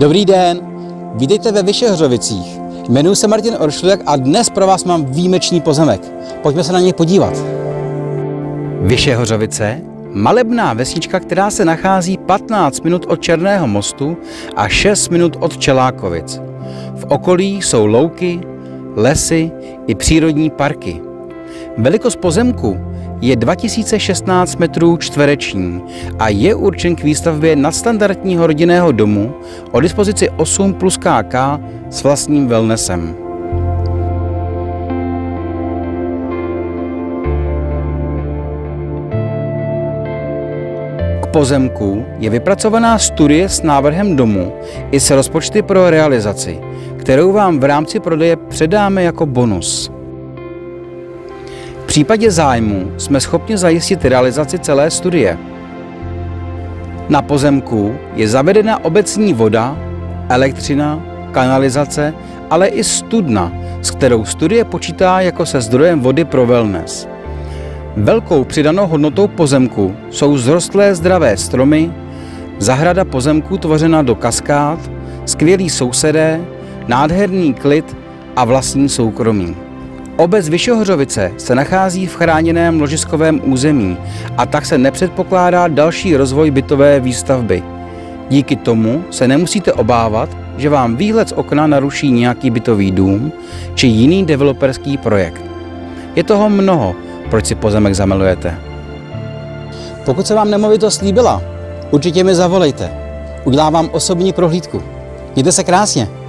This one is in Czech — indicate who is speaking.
Speaker 1: Dobrý den, vítejte ve Vyšehořovicích. Jmenuji se Martin Oršlujak a dnes pro vás mám výjimečný pozemek. Pojďme se na něj podívat. Vyšehořovice, malebná vesnička, která se nachází 15 minut od Černého mostu a 6 minut od Čelákovic. V okolí jsou louky, lesy i přírodní parky. Velikost pozemku je 2016 metrů čtvereční a je určen k výstavbě nadstandardního rodinného domu o dispozici 8 plus KK s vlastním wellnessem. K pozemku je vypracovaná studie s návrhem domu i se rozpočty pro realizaci, kterou vám v rámci prodeje předáme jako bonus případě zájmu jsme schopni zajistit realizaci celé studie. Na pozemku je zavedena obecní voda, elektřina, kanalizace, ale i studna, s kterou studie počítá jako se zdrojem vody pro wellness. Velkou přidanou hodnotou pozemku jsou zrostlé zdravé stromy, zahrada pozemku tvořena do kaskád, skvělí sousedé, nádherný klid a vlastní soukromí. Obec Vyšohřovice se nachází v chráněném ložiskovém území a tak se nepředpokládá další rozvoj bytové výstavby. Díky tomu se nemusíte obávat, že vám výhled z okna naruší nějaký bytový dům či jiný developerský projekt. Je toho mnoho, proč si pozemek zamilujete. Pokud se vám nemovitost líbila, určitě mi zavolejte. Udělám vám osobní prohlídku. Mějte se krásně.